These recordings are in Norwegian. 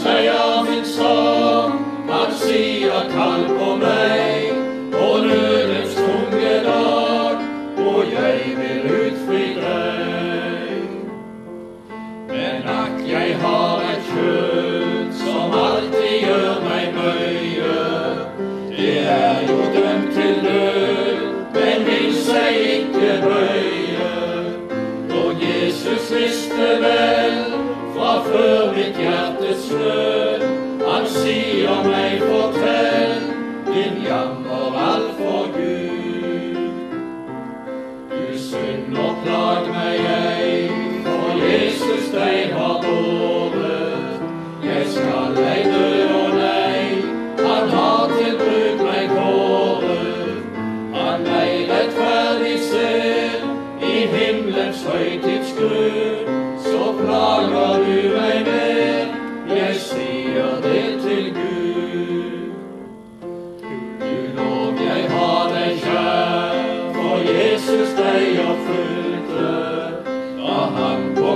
seg av min sang. han sier kall på meg. Din jammer alt for Gud.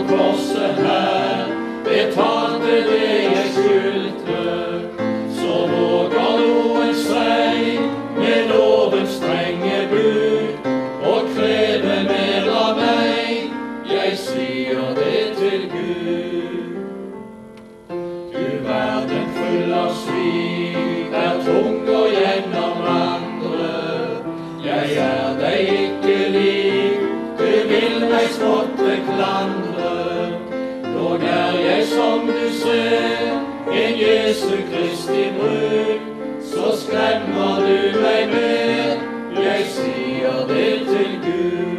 Korset her betalte det jeg skyldte. Så våga noen seg med lovens strenge bud og kreve mer av meg. Jeg sier det til Gud. Du verden full av svik, som du ser, en Jesu Kristi brud. Så skremmer du meg mer, jeg sier det til Gud.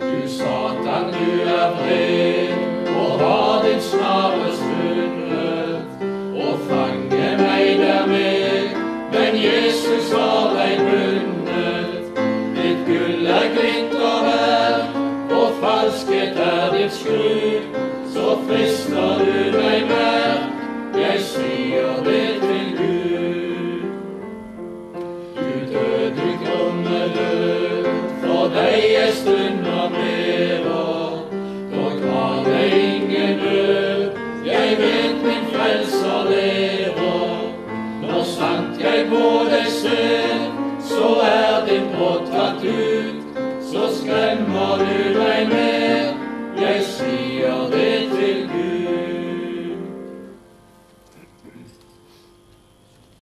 Du Satan, du er vred og har din snare spunnet og fange meg dermed, men Jesus har deg bundet. Ditt gull er glitter her, og falskhet er ditt skrud. mens han lever. Når sant jeg på deg ser, så er din brodd tatt ut. Så skremmer du deg med, jeg sier det.